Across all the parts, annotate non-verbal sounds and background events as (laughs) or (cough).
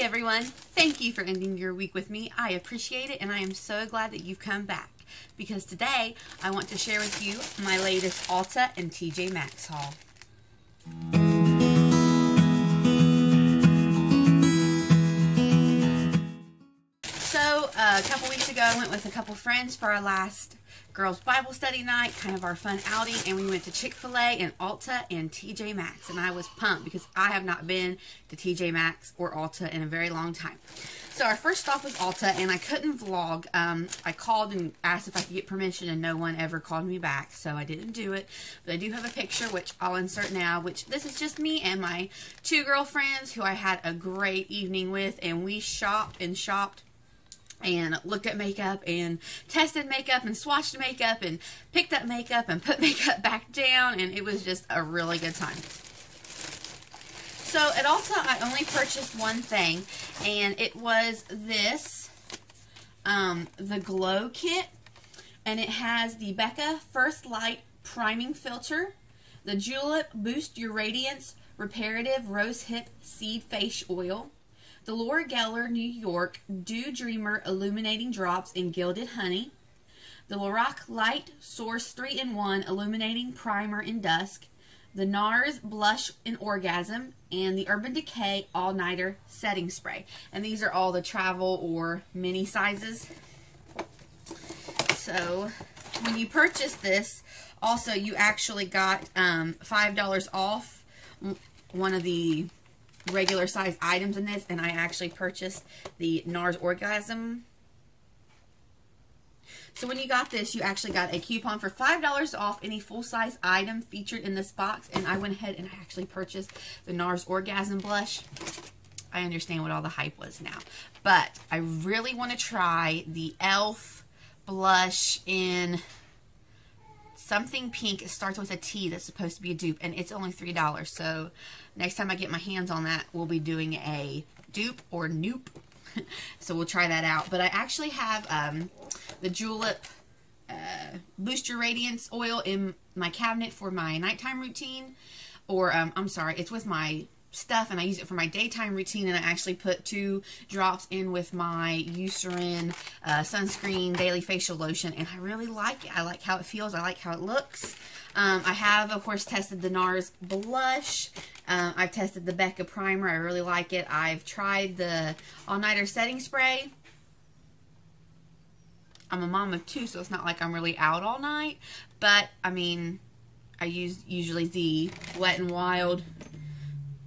Everyone, thank you for ending your week with me. I appreciate it and I am so glad that you've come back because today I want to share with you my latest Ulta and TJ Maxx haul. Ago I went with a couple friends for our last girls Bible study night, kind of our fun outing, and we went to Chick-fil-A and Ulta and TJ Maxx, and I was pumped because I have not been to TJ Maxx or Ulta in a very long time. So our first stop was Ulta, and I couldn't vlog. Um, I called and asked if I could get permission, and no one ever called me back, so I didn't do it. But I do have a picture, which I'll insert now, which this is just me and my two girlfriends who I had a great evening with, and we shopped and shopped and looked at makeup and tested makeup and swatched makeup and picked up makeup and put (laughs) makeup back down and it was just a really good time. So at Ulta I only purchased one thing and it was this, um, the Glow Kit and it has the Becca First Light Priming Filter, the Julep Boost Your Radiance Reparative Rose Hip Seed Face Oil, the Laura Geller New York Dew Dreamer Illuminating Drops in Gilded Honey, the Lorac Light Source 3-in-1 Illuminating Primer in Dusk, the NARS Blush in Orgasm, and the Urban Decay All Nighter Setting Spray. And these are all the travel or mini sizes. So, when you purchase this, also you actually got um, $5 off one of the regular size items in this and I actually purchased the NARS Orgasm. So when you got this, you actually got a coupon for $5 off any full-size item featured in this box. And I went ahead and I actually purchased the NARS Orgasm Blush. I understand what all the hype was now. But I really want to try the e.l.f. blush in something pink. It starts with a T that's supposed to be a dupe, and it's only $3. So next time I get my hands on that, we'll be doing a dupe or nope. (laughs) so we'll try that out. But I actually have um, the Julep uh, Boost Your Radiance oil in my cabinet for my nighttime routine. Or, um, I'm sorry, it's with my stuff and I use it for my daytime routine and I actually put two drops in with my Eucerin uh, sunscreen daily facial lotion and I really like it. I like how it feels. I like how it looks. Um, I have, of course, tested the NARS blush. Um, I've tested the Becca primer. I really like it. I've tried the All Nighter setting spray. I'm a mom of two, so it's not like I'm really out all night. But, I mean, I use usually the Wet n Wild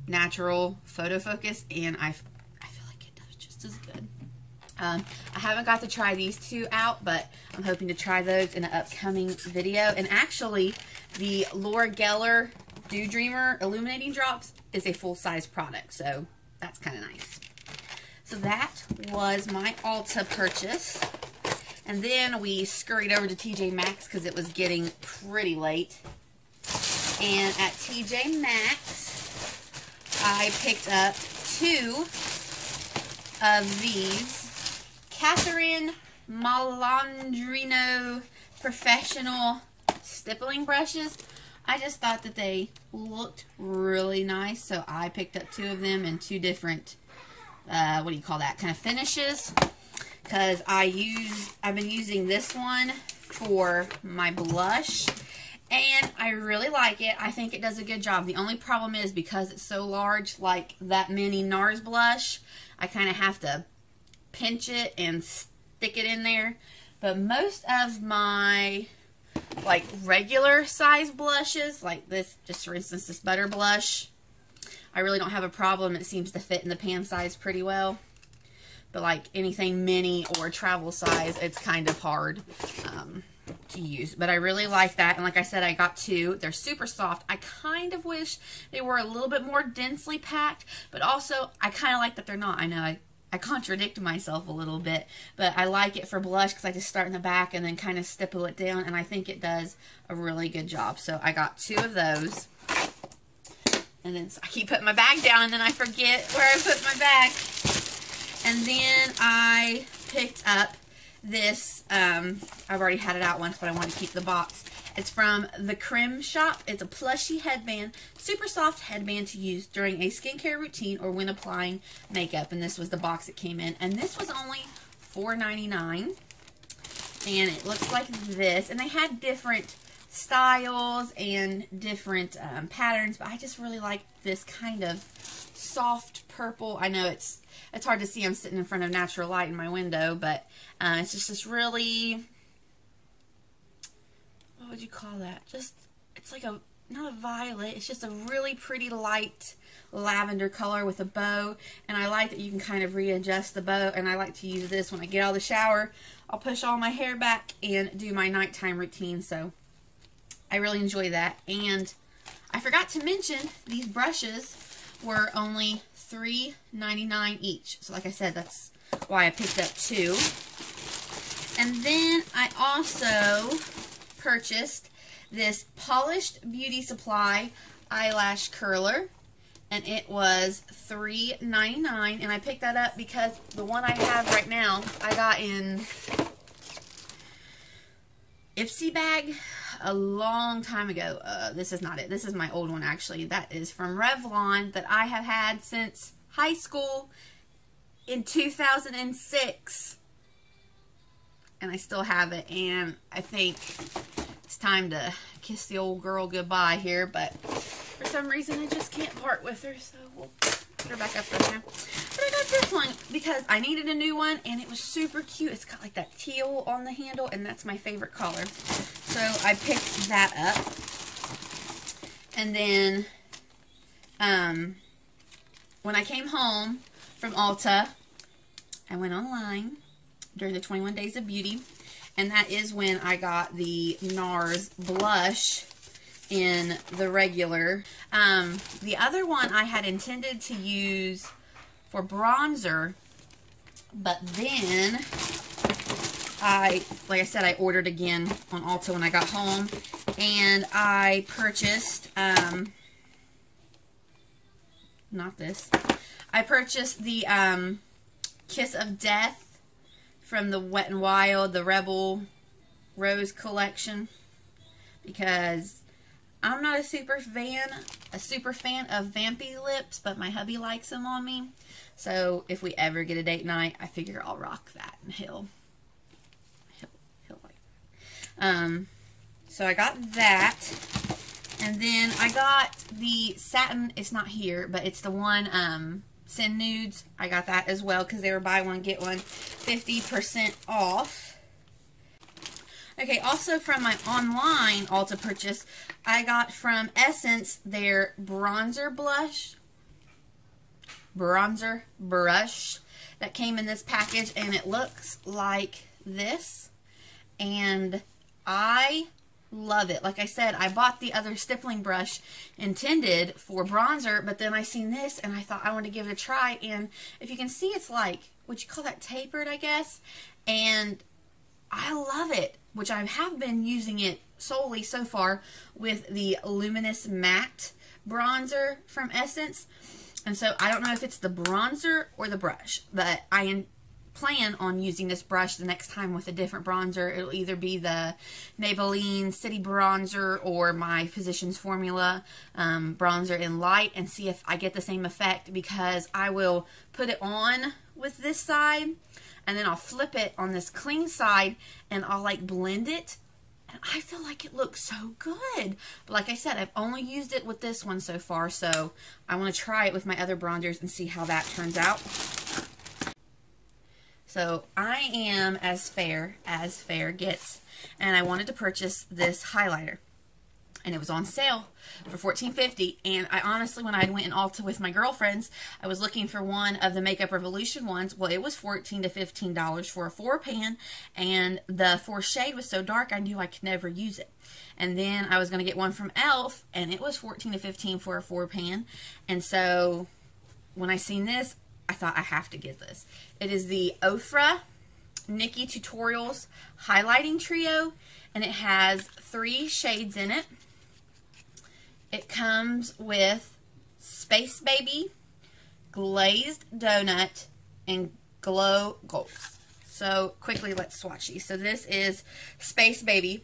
natural photo focus and I, I feel like it does just as good. Um, I haven't got to try these two out, but I'm hoping to try those in an upcoming video. And actually, the Laura Geller Dew Dreamer Illuminating Drops is a full-size product, so that's kind of nice. So that was my Ulta purchase. And then we scurried over to TJ Maxx because it was getting pretty late. And at TJ Maxx, I picked up two of these Catherine Malandrino professional stippling brushes. I just thought that they looked really nice, so I picked up two of them in two different, uh, what do you call that, kind of finishes. Because I use, I've been using this one for my blush and I really like it. I think it does a good job. The only problem is because it's so large, like that mini NARS blush, I kind of have to pinch it and stick it in there. But most of my like regular size blushes, like this, just for instance, this butter blush, I really don't have a problem. It seems to fit in the pan size pretty well. But like anything mini or travel size, it's kind of hard. Um, to use. But I really like that. And like I said, I got two. They're super soft. I kind of wish they were a little bit more densely packed. But also, I kind of like that they're not. I know I, I contradict myself a little bit. But I like it for blush because I just start in the back and then kind of stipple it down. And I think it does a really good job. So I got two of those. And then I keep putting my bag down and then I forget where I put my bag. And then I picked up this, um, I've already had it out once, but I want to keep the box. It's from the Creme Shop. It's a plushy headband, super soft headband to use during a skincare routine or when applying makeup. And this was the box it came in. And this was only $4.99. And it looks like this. And they had different styles and different um, patterns, but I just really like this kind of soft purple. I know it's it's hard to see. I'm sitting in front of natural light in my window, but uh, it's just this really what would you call that? Just it's like a not a violet. It's just a really pretty light lavender color with a bow, and I like that you can kind of readjust the bow. And I like to use this when I get out of the shower. I'll push all my hair back and do my nighttime routine. So I really enjoy that. And I forgot to mention these brushes were only $3.99 each. So like I said, that's why I picked up two. And then I also purchased this Polish'd Beauty Supply eyelash curler. And it was $3.99. And I picked that up because the one I have right now, I got in Ipsy bag a long time ago. Uh, this is not it. This is my old one, actually. That is from Revlon that I have had since high school in 2006. And I still have it. And I think it's time to kiss the old girl goodbye here. But for some reason, I just can't part with her. So we'll put her back up this one because I needed a new one. And it was super cute. It's got like that teal on the handle. And that's my favorite color. So I picked that up. And then um, when I came home from Ulta, I went online during the 21 Days of Beauty. And that is when I got the NARS blush in the regular. Um, the other one I had intended to use for bronzer, but then I, like I said, I ordered again on Ulta when I got home. And I purchased, um, not this. I purchased the um, Kiss of Death from the Wet n Wild, the Rebel Rose collection. Because I'm not a super fan, a super fan of vampy lips, but my hubby likes them on me. So if we ever get a date night, I figure I'll rock that and he'll he'll, he'll like. um, so I got that. And then I got the satin, it's not here, but it's the one, um, Send Nudes. I got that as well because they were buy one, get one 50% off. Okay, also from my online Ulta purchase, I got from Essence their bronzer blush. Bronzer brush that came in this package and it looks like this. And I love it. Like I said, I bought the other stippling brush intended for bronzer, but then I seen this and I thought I want to give it a try. And if you can see, it's like, would you call that tapered, I guess? And I love it, which I have been using it solely so far with the Luminous Matte bronzer from Essence. And so I don't know if it's the bronzer or the brush, but I plan on using this brush the next time with a different bronzer. It'll either be the Maybelline City Bronzer or my Physicians Formula um, bronzer in light and see if I get the same effect because I will put it on with this side and then I'll flip it on this clean side and I'll like blend it and I feel like it looks so good. But like I said, I've only used it with this one so far, so I want to try it with my other bronzers and see how that turns out. So I am as fair as fair gets. And I wanted to purchase this highlighter. And it was on sale for $14.50. And I honestly, when I went in Ulta with my girlfriends, I was looking for one of the Makeup Revolution ones. Well, it was 14 to $15 for a four pan. And the four shade was so dark, I knew I could never use it. And then I was going to get one from e.l.f. And it was 14 to 15 for a four pan. And so when I seen this, I thought I have to get this. It is the Ofra NIKKI Tutorials Highlighting Trio, and it has three shades in it. It comes with Space Baby, Glazed Donut, and Glow Goals. So quickly, let's swatch these. So this is Space Baby.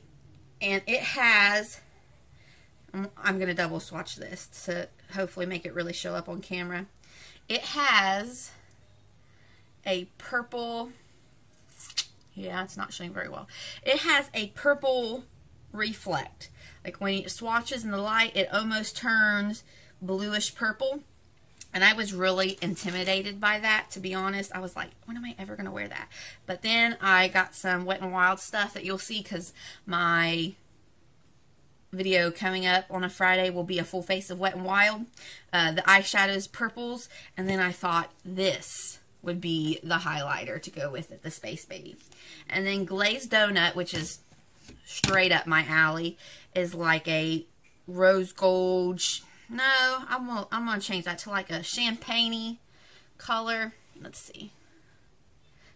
And it has, I'm going to double swatch this to hopefully make it really show up on camera. It has a purple, yeah, it's not showing very well. It has a purple reflect. Like when it swatches in the light, it almost turns bluish purple. And I was really intimidated by that, to be honest. I was like, when am I ever going to wear that? But then I got some Wet n Wild stuff that you'll see because my video coming up on a Friday will be a full face of Wet n Wild. Uh, the eyeshadows purples. And then I thought this would be the highlighter to go with it, the Space Baby. And then Glazed Donut, which is straight up my alley, is like a rose gold. No, I'm gonna, I'm gonna change that to like a champagne color. Let's see.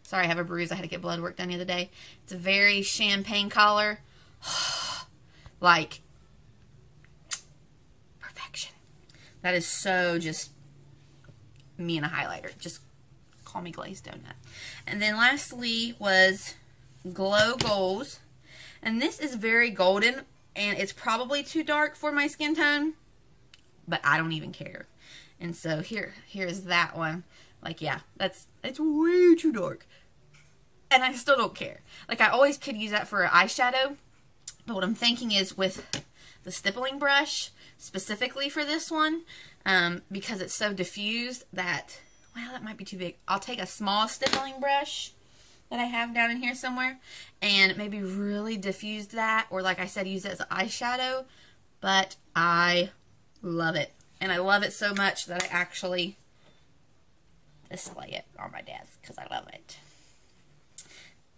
Sorry, I have a bruise. I had to get blood work done the other day. It's a very champagne color. (sighs) like perfection. That is so just me and a highlighter. Just call me glazed donut. And then lastly was Glow Goals. And this is very golden and it's probably too dark for my skin tone, but I don't even care. And so here, here's that one. Like, yeah, that's, it's way too dark. And I still don't care. Like, I always could use that for eyeshadow, but what I'm thinking is with the stippling brush, specifically for this one, um, because it's so diffused that, well, that might be too big. I'll take a small stippling brush that I have down in here somewhere and maybe really diffuse that or like I said use it as eyeshadow but I love it. And I love it so much that I actually display it on my desk because I love it.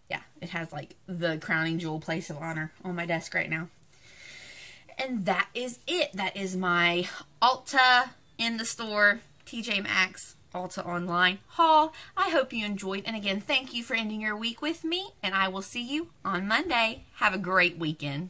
Yeah it has like the crowning jewel place of honor on my desk right now. And that is it. That is my Ulta in the store TJ Maxx Ulta Online haul. I hope you enjoyed. And again, thank you for ending your week with me. And I will see you on Monday. Have a great weekend.